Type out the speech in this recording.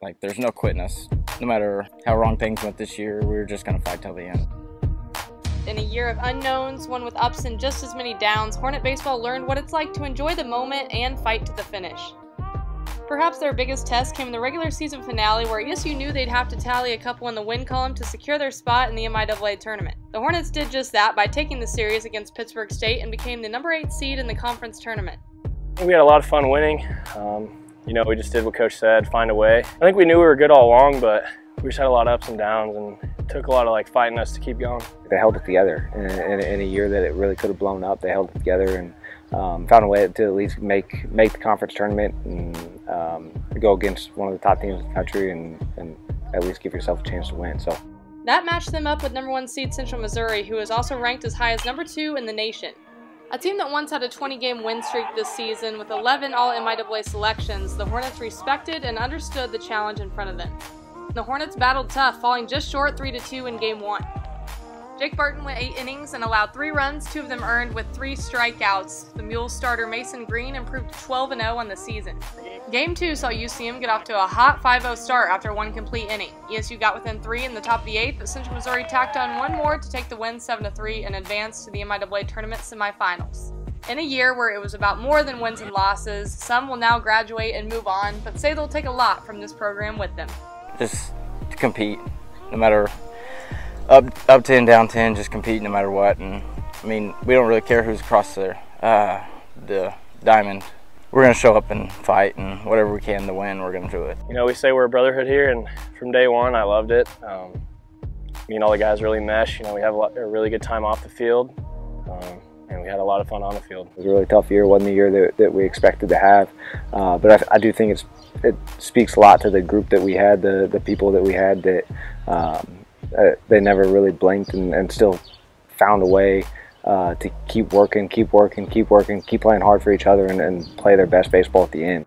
Like, there's no quitting us. No matter how wrong things went this year, we were just going to fight till the end. In a year of unknowns, one with ups and just as many downs, Hornet Baseball learned what it's like to enjoy the moment and fight to the finish. Perhaps their biggest test came in the regular season finale, where ESU knew they'd have to tally a couple in the win column to secure their spot in the MIAA tournament. The Hornets did just that by taking the series against Pittsburgh State and became the number 8 seed in the conference tournament. We had a lot of fun winning. Um, you know, we just did what coach said, find a way. I think we knew we were good all along, but we just had a lot of ups and downs and it took a lot of like fighting us to keep going. They held it together in, in, in a year that it really could have blown up. They held it together and um, found a way to at least make make the conference tournament and um, go against one of the top teams in the country and, and at least give yourself a chance to win. So that matched them up with number one seed Central Missouri, who is also ranked as high as number two in the nation. A team that once had a 20 game win streak this season with 11 All MIAA selections, the Hornets respected and understood the challenge in front of them. The Hornets battled tough, falling just short 3 2 in game one. Jake Barton went eight innings and allowed three runs, two of them earned with three strikeouts. The Mules starter Mason Green improved 12 0 on the season. Game two saw UCM get off to a hot 5 0 start after one complete inning. ESU got within three in the top of the eighth, but Central Missouri tacked on one more to take the win 7 3 and advance to the MIAA tournament semifinals. In a year where it was about more than wins and losses, some will now graduate and move on, but say they'll take a lot from this program with them. Just to compete, no matter up up 10, down 10, just compete no matter what. And I mean, we don't really care who's across there. Uh, the diamond. We're going to show up and fight, and whatever we can to win, we're going to do it. You know, we say we're a brotherhood here, and from day one, I loved it. Um, me and all the guys really mesh. You know, we have a, lot, a really good time off the field, um, and we had a lot of fun on the field. It was a really tough year. It wasn't the year that, that we expected to have, uh, but I, I, do think it's, it speaks a lot to the group that we had, the, the people that we had that um, uh, they never really blinked and, and still found a way uh, to keep working, keep working, keep working, keep playing hard for each other and, and play their best baseball at the end.